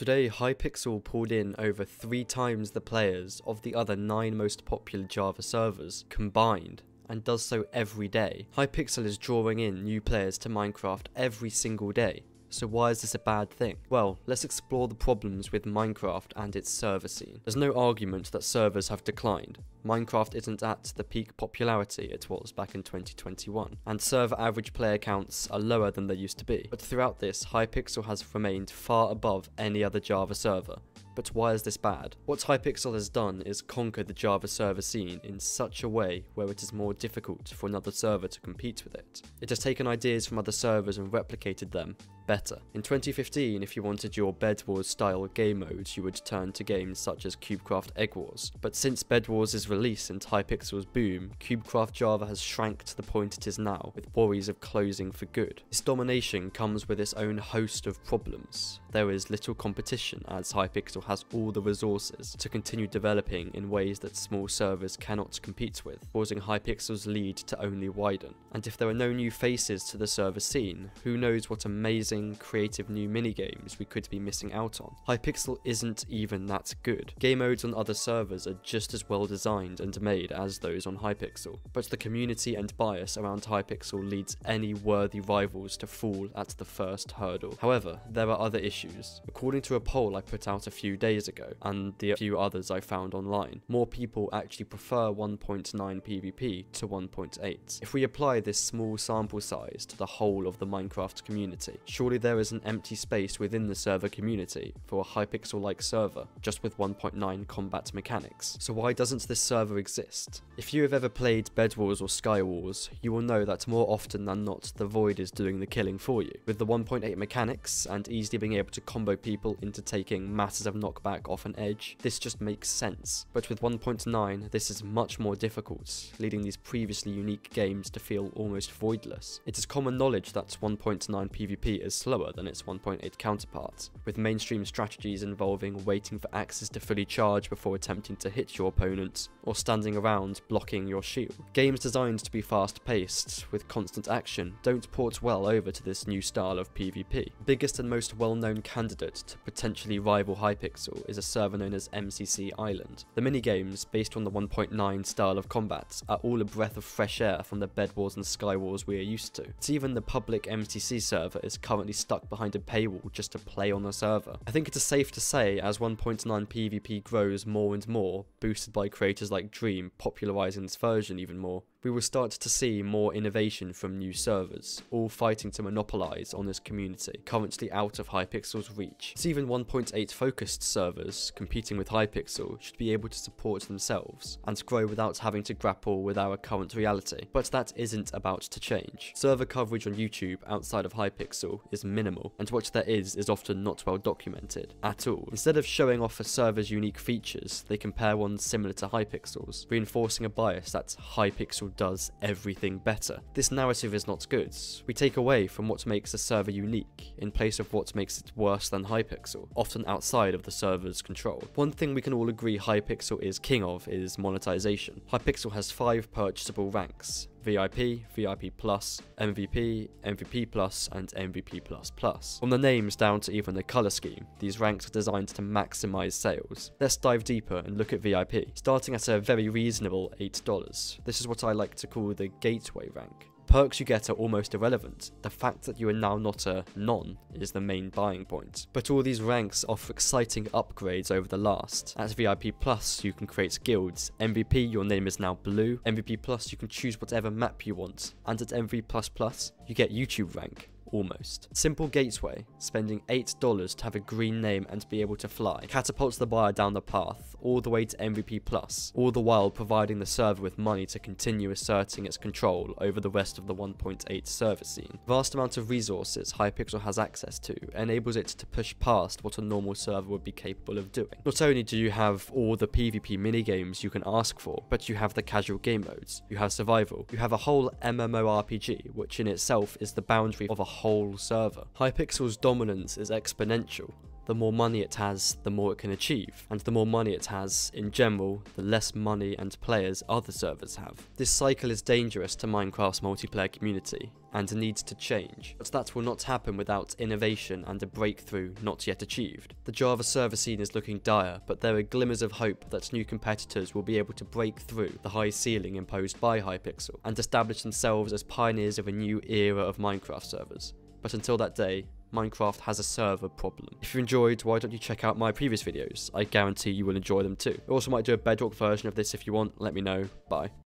Today, Hypixel pulled in over three times the players of the other nine most popular Java servers combined and does so every day. Hypixel is drawing in new players to Minecraft every single day, so why is this a bad thing? Well, let's explore the problems with Minecraft and its server scene. There's no argument that servers have declined. Minecraft isn't at the peak popularity it was back in 2021, and server average player counts are lower than they used to be. But throughout this, Hypixel has remained far above any other Java server, but why is this bad? What Hypixel has done is conquer the Java server scene in such a way where it is more difficult for another server to compete with it. It has taken ideas from other servers and replicated them better. In 2015, if you wanted your Bed Wars style game modes, you would turn to games such as CubeCraft Egg Wars. But since Bed Wars' release and Hypixel's boom, CubeCraft Java has shrank to the point it is now, with worries of closing for good. This domination comes with its own host of problems. There is little competition as Hypixel has all the resources to continue developing in ways that small servers cannot compete with, causing Hypixel's lead to only widen. And if there are no new faces to the server scene, who knows what amazing, creative new minigames we could be missing out on. Hypixel isn't even that good. Game modes on other servers are just as well designed and made as those on Hypixel, but the community and bias around Hypixel leads any worthy rivals to fall at the first hurdle. However, there are other issues. According to a poll I put out a few days ago, and the few others I found online, more people actually prefer 1.9 PvP to 1.8. If we apply this small sample size to the whole of the Minecraft community, surely there is an empty space within the server community for a Hypixel-like server, just with 1.9 combat mechanics. So why doesn't this server exist? If you have ever played Bed Wars or Skywars, you will know that more often than not, the Void is doing the killing for you. With the 1.8 mechanics, and easily being able to combo people into taking massive knockback off an edge, this just makes sense. But with 1.9, this is much more difficult, leading these previously unique games to feel almost voidless. It is common knowledge that 1.9 PvP is slower than its 1.8 counterparts, with mainstream strategies involving waiting for axes to fully charge before attempting to hit your opponent, or standing around blocking your shield. Games designed to be fast paced, with constant action, don't port well over to this new style of PvP. Biggest and most well known candidate to potentially rival Hypixel is a server known as MCC Island. The minigames, based on the 1.9 style of combat, are all a breath of fresh air from the Bed Wars and Sky Wars we are used to. It's even the public MCC server is currently stuck behind a paywall just to play on the server. I think it is safe to say as 1.9 PvP grows more and more, boosted by creators like Dream popularising this version even more, we will start to see more innovation from new servers, all fighting to monopolise on this community, currently out of Hypixel's reach. It's even 1.8 focused servers, competing with Hypixel, should be able to support themselves, and grow without having to grapple with our current reality. But that isn't about to change. Server coverage on YouTube outside of Hypixel is minimal, and what there is is often not well documented, at all. Instead of showing off a server's unique features, they compare ones similar to Hypixel's, reinforcing a bias that Hypixel does everything better. This narrative is not good. We take away from what makes a server unique, in place of what makes it worse than Hypixel, often outside of the server's control. One thing we can all agree Hypixel is king of is monetization. Hypixel has five purchasable ranks, VIP, VIP Plus, MVP, MVP Plus, and MVP Plus Plus. From the names down to even the colour scheme, these ranks are designed to maximise sales. Let's dive deeper and look at VIP, starting at a very reasonable $8. This is what I like to call the gateway rank perks you get are almost irrelevant. The fact that you are now not a non is the main buying point. But all these ranks offer exciting upgrades over the last. At VIP Plus, you can create guilds. MVP, your name is now blue. MVP Plus, you can choose whatever map you want. And at MVP Plus Plus, you get YouTube rank almost. Simple Gateway, spending $8 to have a green name and be able to fly, catapults the buyer down the path, all the way to MVP Plus, all the while providing the server with money to continue asserting its control over the rest of the 1.8 server scene. Vast amount of resources Hypixel has access to enables it to push past what a normal server would be capable of doing. Not only do you have all the PvP minigames you can ask for, but you have the casual game modes, you have survival, you have a whole MMORPG, which in itself is the boundary of a whole server. Hypixel's dominance is exponential. The more money it has, the more it can achieve, and the more money it has in general, the less money and players other servers have. This cycle is dangerous to Minecraft's multiplayer community, and needs to change, but that will not happen without innovation and a breakthrough not yet achieved. The Java server scene is looking dire, but there are glimmers of hope that new competitors will be able to break through the high ceiling imposed by Hypixel, and establish themselves as pioneers of a new era of Minecraft servers. But until that day, Minecraft has a server problem. If you enjoyed, why don't you check out my previous videos? I guarantee you will enjoy them too. I also might do a Bedrock version of this if you want, let me know. Bye.